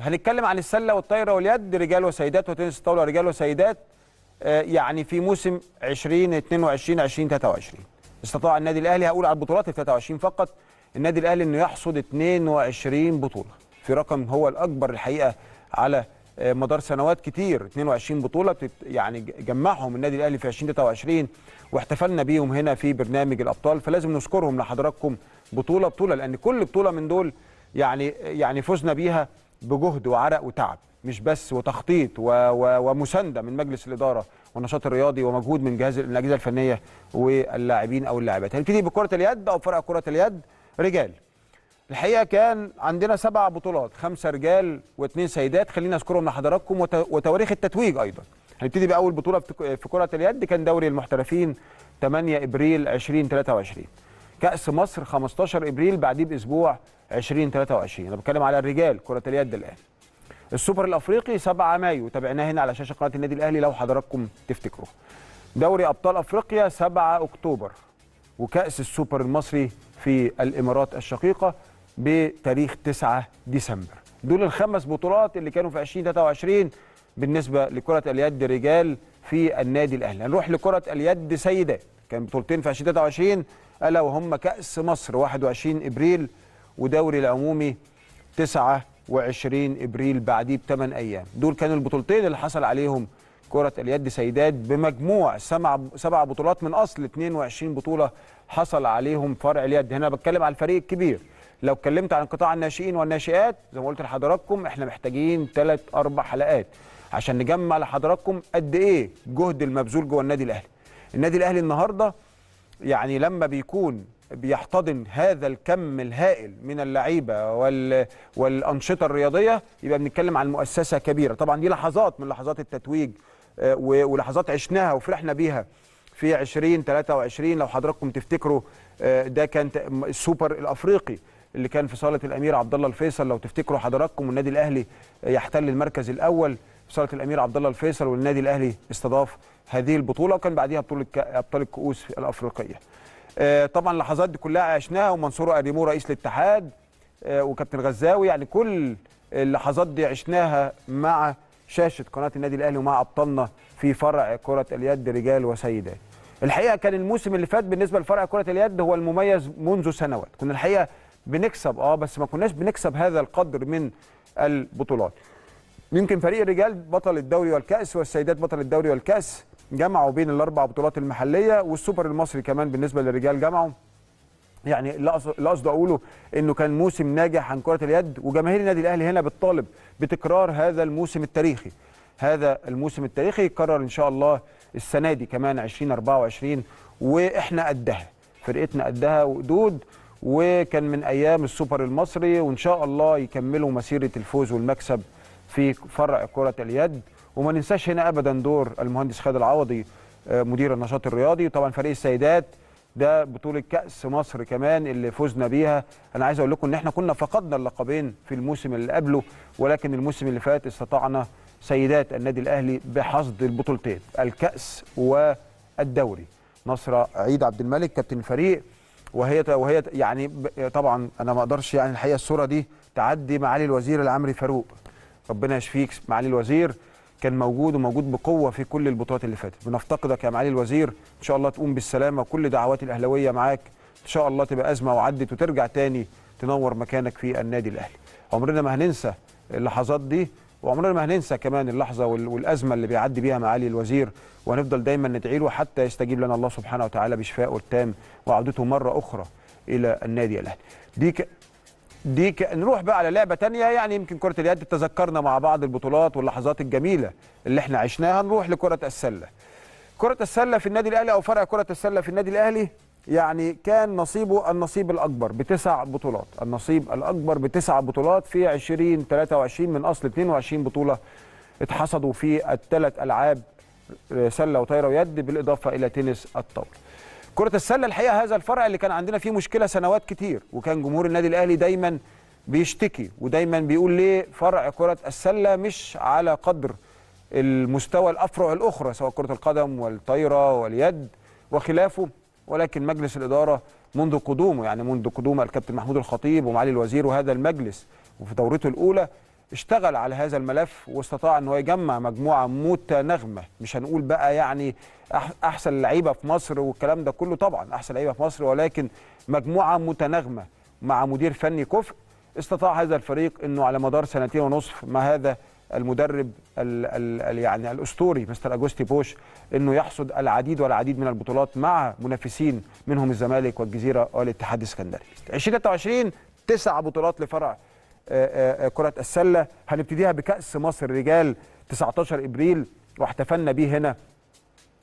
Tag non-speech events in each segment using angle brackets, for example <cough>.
هنتكلم عن السلة والطايرة واليد رجال وسيدات وتنس الطاولة رجال وسيدات. آه، يعني في موسم 2022 2023 استطاع النادي الأهلي هقول على البطولات ال 23 فقط النادي الأهلي إنه يحصد 22 بطولة. في رقم هو الأكبر الحقيقة على آه، مدار سنوات كتير 22 بطولة يعني جمعهم النادي الأهلي في 2023 واحتفلنا بيهم هنا في برنامج الأبطال. فلازم نذكرهم لحضراتكم بطولة بطولة لأن كل بطولة من دول يعني يعني فزنا بيها. بجهد وعرق وتعب مش بس وتخطيط و و ومساندة من مجلس الإدارة والنشاط الرياضي ومجهود من جهاز الأجهزة الفنية واللاعبين أو اللاعبات. هنبتدي بكرة اليد أو فرق كرة اليد؟ رجال. الحقيقة كان عندنا سبع بطولات خمسة رجال واثنين سيدات. خلينا أذكرهم لحضراتكم وت- وتواريخ التتويج أيضا. هنبتدي بأول بطولة في في كرة اليد كان دوري المحترفين 8 إبريل 2023 كأس مصر 15 إبريل بعديه بأسبوع 2023 أنا بتكلم على الرجال كرة اليد الآن. السوبر الأفريقي 7 مايو. تابعناه هنا على شاشة قناة النادي الأهلي لو حضراتكم تفتكروا. دوري أبطال أفريقيا 7 أكتوبر. وكأس السوبر المصري في الإمارات الشقيقة بتاريخ 9 ديسمبر. دول الخمس بطولات اللي كانوا في 2023 بالنسبة لكرة اليد رجال في النادي الأهلي. هنروح لكرة اليد سيدات. كان بطولتين في 2023 ألا وهم كأس مصر 21 إبريل ودوري العمومي 29 إبريل بعديه بثمان أيام. دول كانوا البطولتين اللي حصل عليهم كرة اليد سيدات بمجموع سبع بطولات من أصل 22 بطولة حصل عليهم فرع اليد. هنا بتكلم على الفريق الكبير. لو اتكلمت عن قطاع الناشئين والناشئات زي ما قلت لحضراتكم إحنا محتاجين ثلاث أربع حلقات عشان نجمع لحضراتكم قد إيه جهد المبذول جوه النادي الأهلي. النادي الأهلي النهارده يعني لما بيكون بيحتضن هذا الكم الهائل من اللعيبة وال... والأنشطة الرياضية يبقى بنتكلم عن مؤسسة كبيرة. طبعا دي لحظات من لحظات التتويج آه، ولحظات عشناها وفرحنا بيها في 2023 لو حضراتكم تفتكروا آه، ده كان السوبر الأفريقي اللي كان في صالة الأمير عبد الله الفيصل. لو تفتكروا حضراتكم والنادي الأهلي يحتل المركز الأول في صالة الأمير عبد الله الفيصل والنادي الأهلي استضاف هذه البطولة وكان بعديها بطولة أبطال الكؤوس الأفريقية. آه، طبعا اللحظات دي كلها عشناها ومنصور أريمو رئيس الاتحاد آه، وكابتن غزاوي يعني كل اللحظات دي عشناها مع شاشة قناة النادي الأهلي ومع أبطالنا في فرع كرة اليد رجال وسيدات. الحقيقة كان الموسم اللي فات بالنسبة لفرع كرة اليد هو المميز منذ سنوات، كنا الحقيقة بنكسب آه بس ما كناش بنكسب هذا القدر من البطولات. يمكن فريق الرجال بطل الدوري والكأس والسيدات بطل الدوري والكأس جمعوا بين الأربع بطولات المحلية والسوبر المصري كمان بالنسبة للرجال جمعوا. يعني اللي قصدي أقوله إنه كان موسم ناجح عن كرة اليد وجماهير النادي الأهلي هنا بتطالب بتكرار هذا الموسم التاريخي. هذا الموسم التاريخي يتكرر إن شاء الله السنة دي كمان 2024 وإحنا قدها. فرقتنا قدها وقدود وكان من أيام السوبر المصري وإن شاء الله يكملوا مسيرة الفوز والمكسب في فرع كرة اليد. وما ننساش هنا ابدا دور المهندس خالد العوضي آه، مدير النشاط الرياضي. وطبعا فريق السيدات ده بطولة كأس مصر كمان اللي فزنا بيها. أنا عايز أقول لكم إن إحنا كنا فقدنا اللقبين في الموسم اللي قبله ولكن الموسم اللي فات استطعنا سيدات النادي الأهلي بحصد البطولتين الكأس والدوري. نصرة عيد عبد الملك كابتن الفريق. وهي وهي يعني طبعا أنا ما أقدرش يعني الحقيقة الصورة دي تعدي معالي الوزير العمري فاروق. ربنا يشفيك معالي الوزير. كان موجود وموجود بقوة في كل البطولات اللي فاتت. بنفتقدك يا معالي الوزير. إن شاء الله تقوم بالسلامة وكل دعوات الأهلاوية معاك. إن شاء الله تبقى أزمة وعدت وترجع تاني تنور مكانك في النادي الأهلي. عمرنا ما هننسى اللحظات دي وعمرنا ما هننسى كمان اللحظة وال- والأزمة اللي بيعدي بيها معالي الوزير. وهنفضل دايما ندعي له حتى يستجيب لنا الله سبحانه وتعالى بشفائه التام وعودته مرة أخرى إلى النادي الأهلي. دي ك... دي ك... نروح بقى على لعبة تانية يعني يمكن كرة اليد تذكرنا مع بعض البطولات واللحظات الجميلة اللي إحنا عشناها نروح لكرة السلة. كرة السلة في النادي الأهلي أو فرع كرة السلة في النادي الأهلي يعني كان نصيبه النصيب الأكبر بتسع بطولات النصيب الأكبر بتسع بطولات في 2023 من أصل 22 بطولة اتحصدوا في الثلاث ألعاب سلة وطايرة ويد بالإضافة إلى تنس الطاولة. كرة السلة الحقيقة هذا الفرع اللي كان عندنا فيه مشكلة سنوات كتير. وكان جمهور النادي الأهلي دايما بيشتكي ودايما بيقول ليه فرع كرة السلة مش على قدر المستوى الأفرع الأخرى سواء كرة القدم والطايرة واليد وخلافه ولكن مجلس الإدارة منذ قدومه يعني منذ قدوم الكابتن محمود الخطيب ومعالي الوزير وهذا المجلس وفي دورته الأولى اشتغل على هذا الملف واستطاع ان هو يجمع مجموعة متناغمة. مش هنقول بقى يعني أحسن لعيبة في مصر والكلام ده كله طبعا أحسن لعيبة في مصر ولكن مجموعة متناغمة مع مدير فني كفء استطاع هذا الفريق إنه على مدار سنتين ونصف مع هذا المدرب ال ال ال يعني الأسطوري مستر أجوستي بوش إنه يحصد العديد والعديد من البطولات مع منافسين منهم الزمالك والجزيرة والاتحاد السكندري 2023 تسع بطولات لفرع آه، آه، كرة السلة. هنبتديها بكأس مصر رجال 19 إبريل واحتفلنا بيه هنا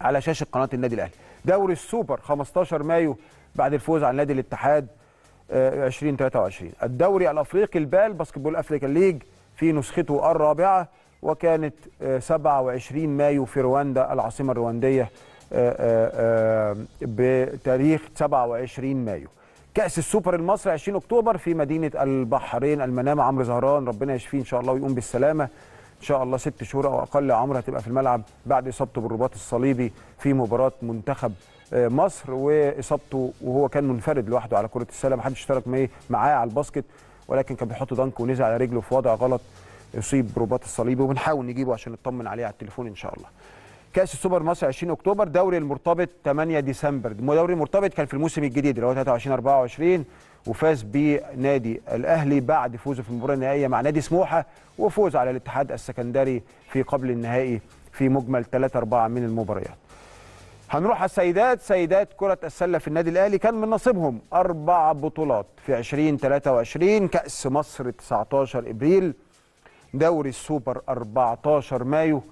على شاشة قناة النادي الأهلي. دوري السوبر 15 مايو بعد الفوز على نادي الاتحاد آه، 2023 الدوري الأفريقي ال BAL Basketball African League في نسخته الرابعة وكانت آه، 27 مايو في رواندا آه، آه، آه، بتاريخ 27 مايو. كأس السوبر المصري 20 أكتوبر في مدينة البحرين. المنامة عمرو زهران ربنا يشفيه إن شاء الله ويقوم بالسلامة. إن شاء الله ست شهور أو أقل عمرو هتبقى في الملعب بعد إصابته بالرباط الصليبي في مباراة منتخب آه، مصر. وإصابته وهو كان منفرد لوحده على كرة السلة. ما حدش اشترك معاه- على ال basket ولكن كان بيحط dunk ونزل على رجله في وضع غلط يصيب برباط الصليبي وبنحاول نجيبه عشان نطمن عليه على التليفون إن شاء الله. كأس السوبر مصر 20 أكتوبر دوري المرتبط 8 ديسمبر. دوري المرتبط كان في الموسم الجديد اللي هو 23 24 وفاز بنادي الأهلي بعد فوزه في المباراة النهائية مع نادي سموحة وفوز على الاتحاد السكندري في قبل النهائي في مجمل 3 4 من المباريات. هنروح على السيدات. سيدات كرة السلة في النادي الأهلي كان من نصيبهم أربع بطولات في 2023 كأس مصر 19 إبريل دوري السوبر 14 مايو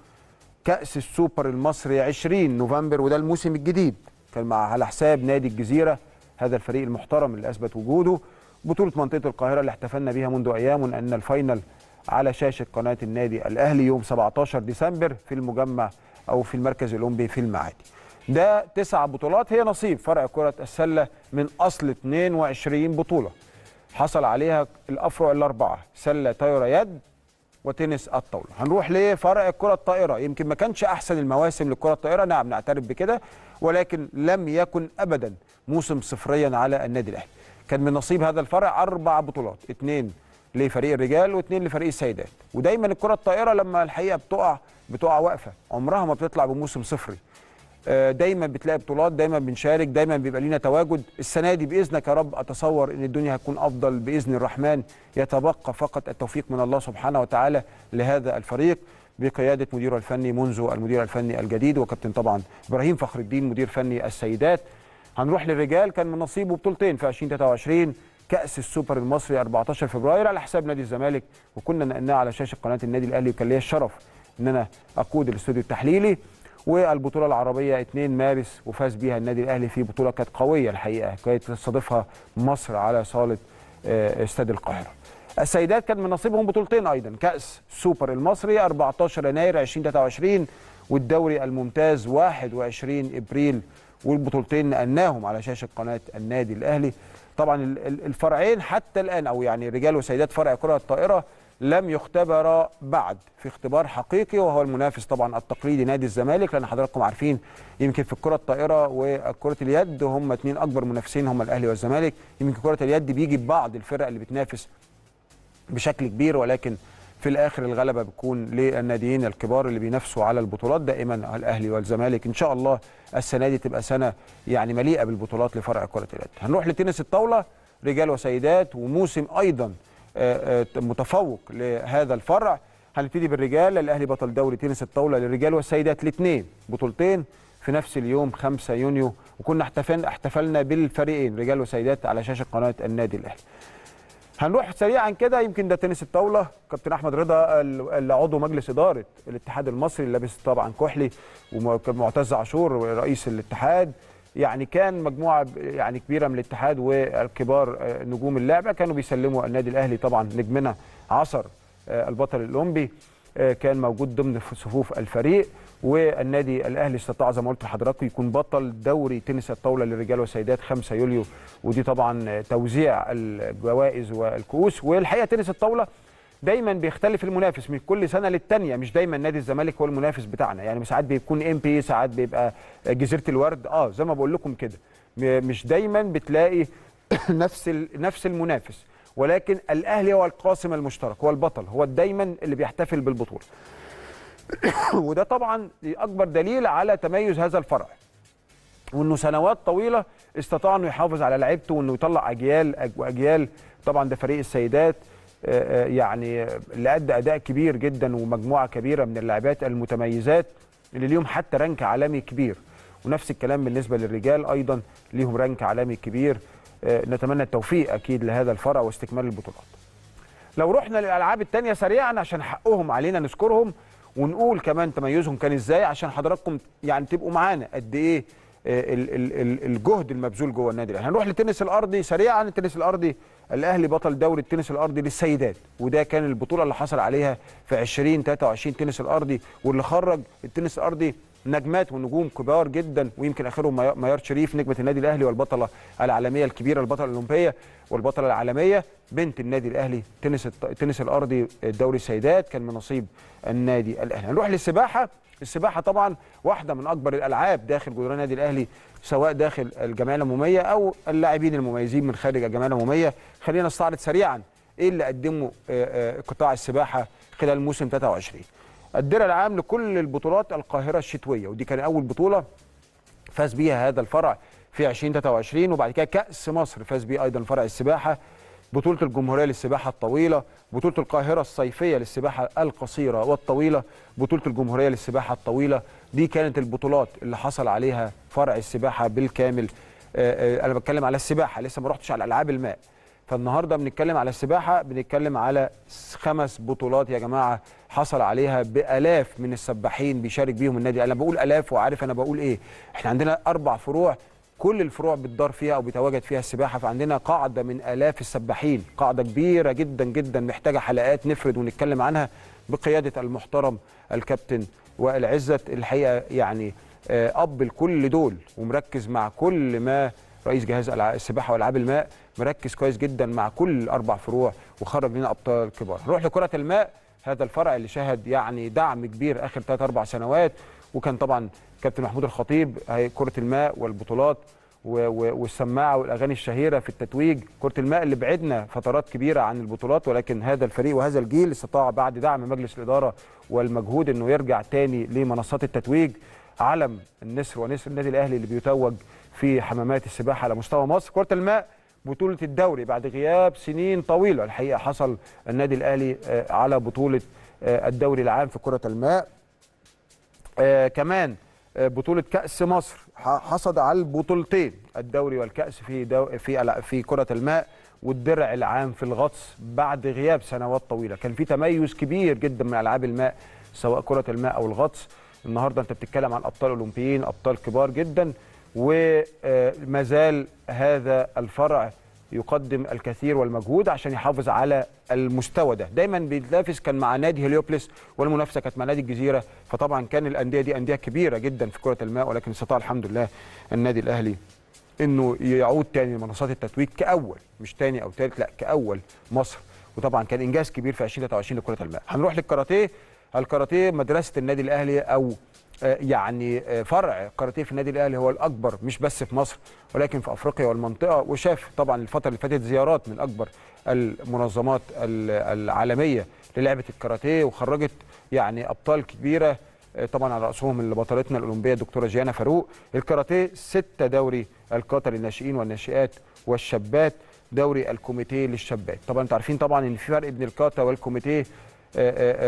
كأس السوبر المصري 20 نوفمبر وده الموسم الجديد. كان مع على حساب نادي الجزيرة هذا الفريق المحترم اللي أثبت وجوده. بطولة منطقة القاهرة اللي احتفلنا بيها منذ أيام أن ال final على شاشة قناة النادي الأهلي يوم 17 ديسمبر في المجمع أو في المركز الأولمبي في المعادي. ده تسع بطولات هي نصيب فرع كرة السلة من أصل 22 بطولة. حصل عليها الأفرع الأربعة سلة طايرة يد وتنس الطاولة. هنروح لفرع الكره الطائرة. يمكن ما كانش أحسن المواسم للكره الطائرة. نعم نعترف بكده ولكن لم يكن ابدا موسم صفريا على النادي الأهلي. كان من نصيب هذا الفرع أربع بطولات اثنين لفريق الرجال واثنين لفريق السيدات. ودايما الكرة الطائرة لما الحقيقة بتقع بتقع واقفة عمرها ما بتطلع بموسم صفري. دايما بتلاقي بطولات دايما بنشارك دايما بيبقى لينا تواجد. السنة دي بإذنك يا رب أتصور إن الدنيا هتكون أفضل بإذن الرحمن. يتبقى فقط التوفيق من الله سبحانه وتعالى لهذا الفريق بقيادة مديره الفني منذ المدير الفني الجديد وكابتن طبعا إبراهيم فخر الدين مدير فني السيدات. هنروح للرجال كان من نصيبه بطولتين في 2023 كأس السوبر المصري 14 فبراير على حساب نادي الزمالك. وكنا نقلناه على شاشة قناة النادي الأهلي وكان ليا الشرف إن أنا أقود الاستوديو التحليلي. والبطولة العربية 2 مارس وفاز بيها النادي الأهلي في بطولة كانت قوية الحقيقة كانت تستضيفها مصر على صالة آه، استاد القاهرة. السيدات كان من نصيبهم بطولتين أيضا كأس سوبر المصري 14 يناير 2023 والدوري الممتاز 21 إبريل والبطولتين نقلناهم على شاشة قناة النادي الأهلي. طبعا ال- ال- الفرعين حتى الآن أو يعني رجال وسيدات فرع كرة الطائرة لم يختبر بعد في اختبار حقيقي وهو المنافس طبعا التقليدي نادي الزمالك لأن حضراتكم عارفين يمكن في الكره الطائرة وكرة اليد هم اثنين أكبر منافسين هم الأهلي والزمالك يمكن كرة اليد بيجي ببعض الفرق اللي بتنافس بشكل كبير ولكن في الآخر الغلبة بتكون للناديين الكبار اللي بينافسوا على البطولات دائما الأهلي والزمالك. إن شاء الله السنة دي تبقى سنة يعني مليئة بالبطولات لفرع كرة اليد. هنروح لتنس الطاولة رجال وسيدات وموسم أيضا متفوق لهذا الفرع. هنبتدي بالرجال الأهلي بطل دوري تنس الطاولة للرجال والسيدات الاثنين. بطولتين في نفس اليوم 5 يونيو. وكنا احتفلنا احتفلنا بالفريقين رجال وسيدات على شاشة قناة النادي الأهلي. هنروح سريعا كده يمكن ده تنس الطاولة. كابتن أحمد رضا عضو مجلس إدارة الاتحاد المصري لابس طبعا كحلي ومعتز عاشور رئيس الاتحاد. يعني كان مجموعة يعني كبيرة من الاتحاد والكبار آه، نجوم اللعبة كانوا بيسلموا النادي الأهلي. طبعا نجمنا عصر آه، البطل الأولمبي آه، كان موجود ضمن صفوف الفريق. والنادي الأهلي استطاع زي ما قلت لحضراتكم يكون بطل دوري تنس الطاولة للرجال والسيدات 5 يوليو. ودي طبعا توزيع الجوائز والكؤوس. والحقيقة تنس الطاولة دايما بيختلف المنافس من كل سنة للتانية مش دايما نادي الزمالك هو المنافس بتاعنا. يعني ساعات بيكون ام بي ساعات بيبقى جزيرة الورد. آه زي ما بقول لكم كده. مش دايما بتلاقي <coughs> نفس نفس المنافس. ولكن الأهلي هو القاسم المشترك هو البطل هو دايما اللي بيحتفل بالبطولة. <coughs> وده طبعا أكبر دليل على تميز هذا الفرع. وإنه سنوات طويلة استطاع إنه يحافظ على لعيبته وإنه يطلع أجيال واجيال طبعا ده فريق السيدات. يعني اللي ادى أداء كبير جدا ومجموعة كبيرة من اللاعبات المتميزات اللي ليهم حتى رانك عالمي كبير. ونفس الكلام بالنسبة للرجال أيضا ليهم rank عالمي كبير. آه، نتمنى التوفيق أكيد لهذا الفرع واستكمال البطولات. لو رحنا للألعاب الثانية سريعا عشان حقهم علينا نذكرهم ونقول كمان تميزهم كان إزاي عشان حضراتكم يعني تبقوا معانا قد إيه الجهد المبذول جوه النادي الأهلي. هنروح للتنس الأرضي سريعا التنس الأرضي. الأهلي بطل دوري التنس الأرضي للسيدات وده كان البطولة اللي حصل عليها في 2023 تنس الأرضي واللي خرج التنس الأرضي نجمات ونجوم كبار جدا ويمكن آخرهم مي- ميار شريف نجمة النادي الأهلي والبطلة العالمية الكبيرة البطلة الأولمبية والبطلة العالمية بنت النادي الأهلي تنس الت- التنس الأرضي دوري السيدات كان من نصيب النادي الأهلي. هنروح للسباحة. السباحة طبعا واحدة من أكبر الألعاب داخل جدران النادي الأهلي سواء داخل الجمعية العموميه أو اللاعبين المميزين من خارج الجمعية العموميه خلينا نستعرض سريعا إيه اللي قدمه آه، آه، قطاع السباحة خلال موسم 23 الدرع العام لكل البطولات القاهرة الشتوية ودي كان أول بطولة فاز بيها هذا الفرع في 2023 وبعد كده كأس مصر فاز بيه أيضا فرع السباحة. بطولة الجمهورية للسباحة الطويلة بطولة القاهرة الصيفية للسباحة القصيرة والطويلة بطولة الجمهورية للسباحة الطويلة. دي كانت البطولات اللي حصل عليها فرع السباحة بالكامل. آه، آه، أنا بتكلم على السباحة لسه ما رحتش على ألعاب الماء. فالنهاردة بنتكلم على السباحة بنتكلم على خمس بطولات يا جماعة حصل عليها بألاف من السباحين بيشارك بيهم النادي. أنا بقول ألاف وعارف أنا بقول إيه. إحنا عندنا أربع فروع كل الفروع بتدار فيها أو بيتواجد فيها السباحة فعندنا قاعدة من آلاف السباحين قاعدة كبيرة جدا جدا محتاجة حلقات نفرد ونتكلم عنها بقيادة المحترم الكابتن وائل عزت الحقيقة يعني آه، أب لكل دول ومركز مع كل ما رئيس جهاز السباحة والعاب الماء مركز كويس جدا مع كل الاربع فروع وخرج لنا أبطال كبار. نروح لكرة الماء هذا الفرع اللي شهد يعني دعم كبير آخر ثلاث أربع سنوات وكان طبعا كابتن محمود الخطيب هي كرة الماء والبطولات والسماعة والأغاني الشهيرة في التتويج. كرة الماء اللي بعدنا فترات كبيرة عن البطولات ولكن هذا الفريق وهذا الجيل استطاع بعد دعم مجلس الإدارة والمجهود إنه يرجع تاني لمنصات التتويج. علم النسر ونسر النادي الأهلي اللي بيتوج في حمامات السباحة على مستوى مصر. كرة الماء بطولة الدوري بعد غياب سنين طويلة. الحقيقة حصل النادي الأهلي آه، على بطولة آه، الدوري العام في كرة الماء. آه كمان بطولة كأس مصر. حصد على البطولتين الدوري والكأس في دو في في كرة الماء والدرع العام في الغطس بعد غياب سنوات طويلة. كان في تميز كبير جدا من ألعاب الماء سواء كرة الماء أو الغطس. النهارده أنت بتتكلم عن أبطال أولمبيين أبطال كبار جدا وما زال هذا الفرع يقدم الكثير والمجهود عشان يحافظ على المستوى ده. دايما بيتنافس كان مع نادي هليوبلس والمنافسة كانت مع نادي الجزيرة. فطبعا كان الأندية دي أندية كبيرة جدا في كرة الماء ولكن استطاع الحمد لله النادي الأهلي إنه يعود تاني لمنصات التتويج كأول مش تاني أو تالت لأ كأول مصر. وطبعا كان إنجاز كبير في 2023 لكرة الماء. هنروح للكاراتيه. الكاراتيه مدرسة النادي الأهلي أو يعني آه، فرع الكاراتيه في النادي الأهلي هو الأكبر مش بس في مصر ولكن في أفريقيا والمنطقة. وشاف طبعا الفترة اللي فاتت زيارات من أكبر المنظمات ال- العالمية للعبة الكاراتيه وخرجت يعني أبطال كبيرة آه، طبعا على رأسهم اللي بطلتنا الأولمبية الدكتورة جيانا فاروق. الكاراتيه ستة دوري القطر للناشئين والناشئات والشابات دوري الكوميتيه للشابات. طبعا أنتوا عارفين طبعا إن في فرق بين الكاتا والكوميتيه آه، آه، آه،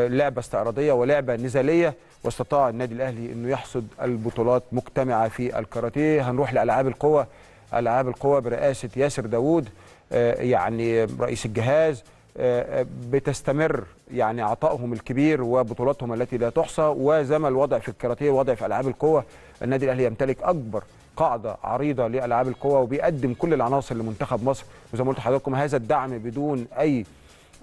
لعبة استعراضية ولعبة نزالية واستطاع النادي الأهلي إنه يحصد البطولات مجتمعة في الكاراتيه. هنروح لألعاب القوى ألعاب القوى برئاسة ياسر داوود آه، يعني رئيس الجهاز آه، آه، بتستمر يعني عطائهم الكبير وبطولاتهم التي لا تحصى. وزي ما الوضع في الكاراتيه وضع في ألعاب القوى النادي الأهلي يمتلك أكبر قاعدة عريضة لألعاب القوى وبيقدم كل العناصر لمنتخب مصر. وزي ما قلت لحضراتكم هذا الدعم بدون أي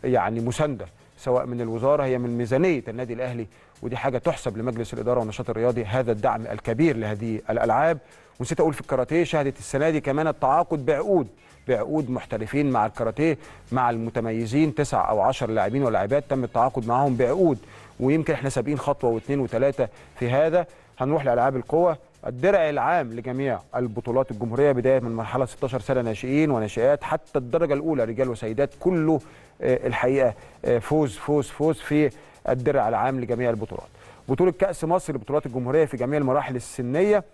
يعني مساندة. سواء من الوزارة هي من ميزانية النادي الأهلي ودي حاجة تحسب لمجلس الإدارة والنشاط الرياضي هذا الدعم الكبير لهذه الألعاب. ونسيت أقول في الكاراتيه شهدت السنة دي كمان التعاقد بعقود بعقود محترفين مع الكاراتيه مع المتميزين تسع أو عشر لاعبين ولاعبات تم التعاقد معهم بعقود. ويمكن إحنا سابقين خطوة واثنين وثلاثة في هذا. هنروح لألعاب القوى الدرع العام لجميع البطولات الجمهورية بداية من مرحلة 16 سنة ناشئين وناشئات حتى الدرجة الأولى رجال وسيدات كله آه، الحقيقة آه، فوز فوز فوز في الدرع العام لجميع البطولات. بطولة كأس مصر لبطولات الجمهورية في جميع المراحل السنية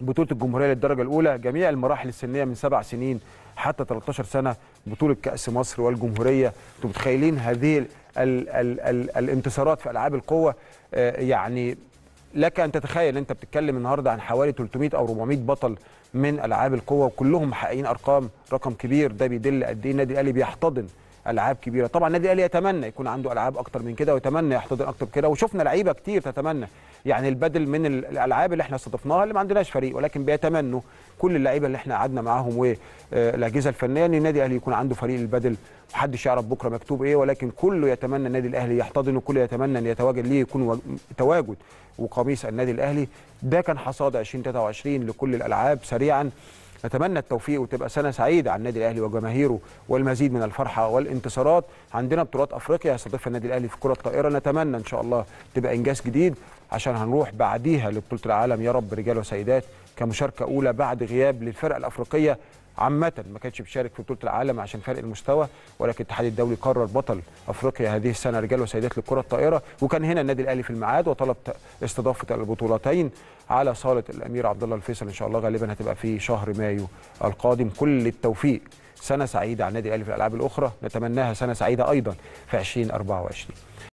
بطولة الجمهورية للدرجة الأولى جميع المراحل السنية من سبع سنين حتى 13 سنة بطولة كأس مصر والجمهورية أنتم متخيلين هذه ال ال ال الانتصارات في ألعاب القوة آه، يعني لك أن تتخيل أنت بتتكلم النهارده عن حوالي 300 أو 400 بطل من ألعاب القوة وكلهم محققين أرقام رقم كبير. ده بيدل قد إيه النادي الأهلي بيحتضن ألعاب كبيرة. طبعا النادي الأهلي يتمنى يكون عنده ألعاب أكتر من كده ويتمنى يحتضن أكتر كده. وشفنا لعيبة كتير تتمنى. يعني البدل من ال- الألعاب اللي إحنا استضفناها اللي ما عندناش فريق ولكن بيتمنوا كل اللعيبة اللي إحنا قعدنا معاهم والاجهزه الفنية إن النادي الأهلي يكون عنده فريق البدل. محدش يعرف بكرة مكتوب إيه ولكن كله يتمنى النادي الأهلي يحتضنه كله يتمنى إن يتواجد ليه يكون تواجد وقميص النادي الأهلي. ده كان حصاد 2023 لكل الألعاب سريعا. نتمنى التوفيق وتبقى سنة سعيدة على النادي الأهلي وجماهيره والمزيد من الفرحة والانتصارات. عندنا بطولات أفريقيا يستضيفها النادي الأهلي في كرة الطائرة. نتمنى إن شاء الله تبقى إنجاز جديد عشان هنروح بعديها لبطولة العالم. يا رب رجال وسيدات كمشاركة أولى بعد غياب للفرق الأفريقية عامة ما كانتش بتشارك في بطولة العالم عشان فرق المستوى ولكن الاتحاد الدولي قرر بطل أفريقيا هذه السنة رجال وسيدات للكرة الطائرة. وكان هنا النادي الأهلي في الميعاد وطلب استضافة البطولتين على صالة الأمير عبد الله الفيصل. إن شاء الله غالبا هتبقى في شهر مايو القادم. كل التوفيق. سنة سعيدة على النادي الأهلي في الألعاب الأخرى. نتمناها سنة سعيدة أيضا في 2024